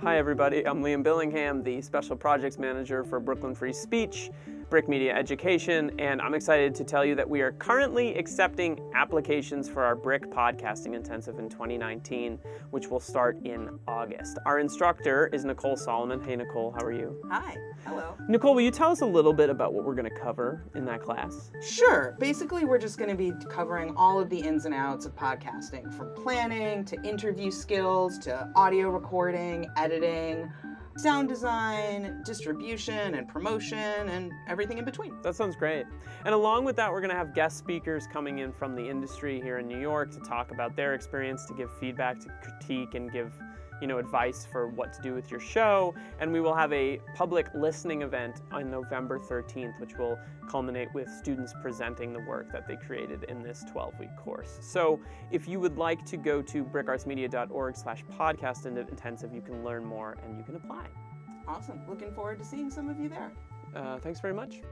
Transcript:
Hi, everybody. I'm Liam Billingham, the Special Projects Manager for Brooklyn Free Speech, BRIC Media Education, and I'm excited to tell you that we are currently accepting applications for our BRIC Podcasting Intensive in 2019, which will start in August. Our instructor is Nicole Solomon. Hey, Nicole, how are you? Hi. Hello. Nicole, will you tell us a little bit about what we're going to cover in that class? Sure. Basically, we're just going to be covering all of the ins and outs of podcasting from planning to interview skills to audio recording, editing, sound design, distribution and promotion, and everything in between. That sounds great. And along with that, we're going to have guest speakers coming in from the industry here in New York to talk about their experience, to give feedback, to critique, and give you know advice for what to do with your show. And we will have a public listening event on November 13th which will culminate with students presenting the work that they created in this 12-week course. So if you would like to go to bricartsmedia.org slash podcast intensive, you can learn more and you can apply. Awesome. Looking forward to seeing some of you there. Uh, thanks very much